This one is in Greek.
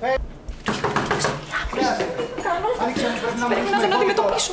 Πρέπει να τον αντιμετωπίσω.